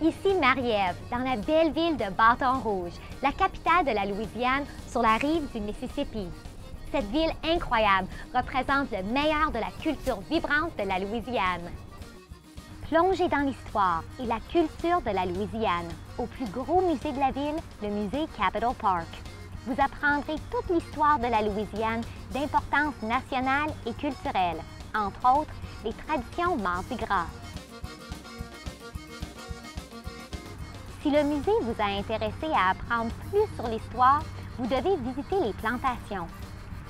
Ici Marie-Ève, dans la belle ville de Bâton Rouge, la capitale de la Louisiane sur la rive du Mississippi. Cette ville incroyable représente le meilleur de la culture vibrante de la Louisiane. Plongez dans l'histoire et la culture de la Louisiane au plus gros musée de la ville, le musée Capitol Park. Vous apprendrez toute l'histoire de la Louisiane d'importance nationale et culturelle, entre autres les traditions Mardi Gras. Si le musée vous a intéressé à apprendre plus sur l'histoire, vous devez visiter les plantations.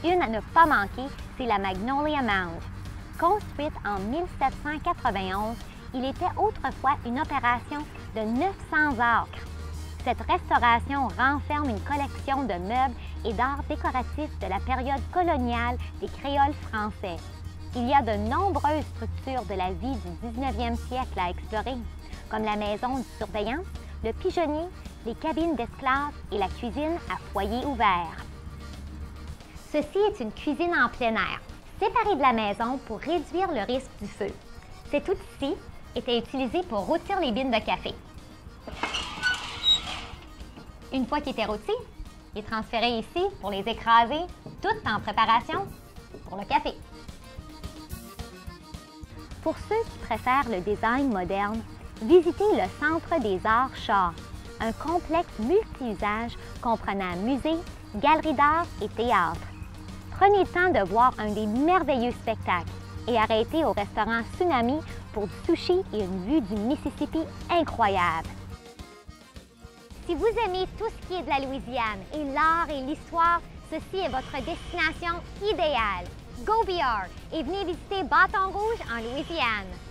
Une à ne pas manquer, c'est la Magnolia Mound. Construite en 1791, il était autrefois une opération de 900 acres. Cette restauration renferme une collection de meubles et d'art décoratifs de la période coloniale des créoles français. Il y a de nombreuses structures de la vie du 19e siècle à explorer, comme la maison de surveillance, le pigeonnier, les cabines d'esclaves et la cuisine à foyer ouvert. Ceci est une cuisine en plein air, séparée de la maison pour réduire le risque du feu. Cet outil était utilisé pour rôtir les bines de café. Une fois qu'il était rôti, il est transféré ici pour les écraser, tout en préparation pour le café. Pour ceux qui préfèrent le design moderne, visitez le Centre des Arts Chars, un complexe multi-usages comprenant musée, galerie d'art et théâtre. Prenez le temps de voir un des merveilleux spectacles et arrêtez au restaurant Tsunami pour du sushi et une vue du Mississippi incroyable. Si vous aimez tout ce qui est de la Louisiane et l'art et l'histoire, ceci est votre destination idéale. Go BR et venez visiter Bâton Rouge en Louisiane.